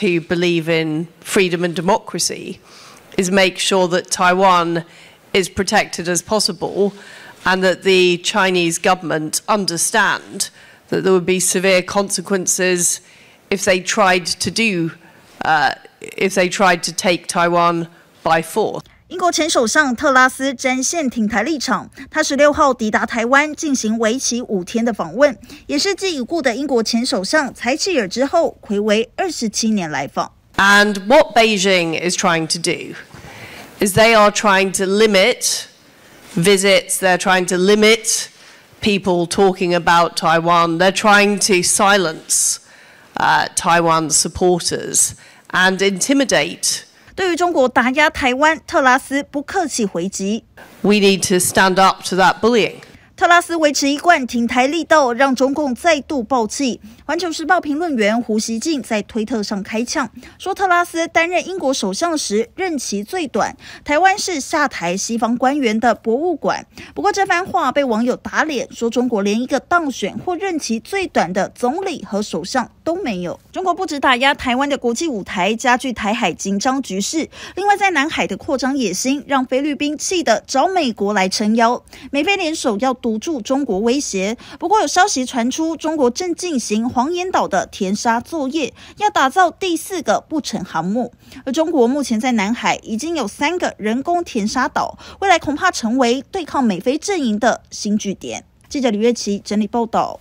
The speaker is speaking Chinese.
who believe in freedom and democracy is make sure that Taiwan is protected as possible and that the Chinese government understand that there would be severe consequences if they tried to do, uh, if they tried to take Taiwan by force. 英国前首相特拉斯展现挺台立场，他十六号抵达台湾进行为期五天的访问，也是继已故的英国前首相柴契尔之后，回违二十七年来访。And what Beijing is trying to do is they are trying to limit visits, they're trying to limit people talking about Taiwan, they're trying to silence uh, Taiwan supporters and intimidate 对于中国打压台湾，特拉斯不客气回击。We need to stand up to that bullying. 特拉斯维持一贯挺台力道，让中共再度爆气。环球时报评论员胡锡进在推特上开呛，说特拉斯担任英国首相时任期最短，台湾是下台西方官员的博物馆。不过这番话被网友打脸，说中国连一个当选或任期最短的总理和首相都没有。中国不止打压台湾的国际舞台，加剧台海紧张局势，另外在南海的扩张野心，让菲律宾气得找美国来撑腰，美菲联手要。堵住中国威胁。不过有消息传出，中国正进行黄岩岛的填沙作业，要打造第四个不沉航母。而中国目前在南海已经有三个人工填沙岛，未来恐怕成为对抗美菲阵营的新据点。记者李月琪整理报道。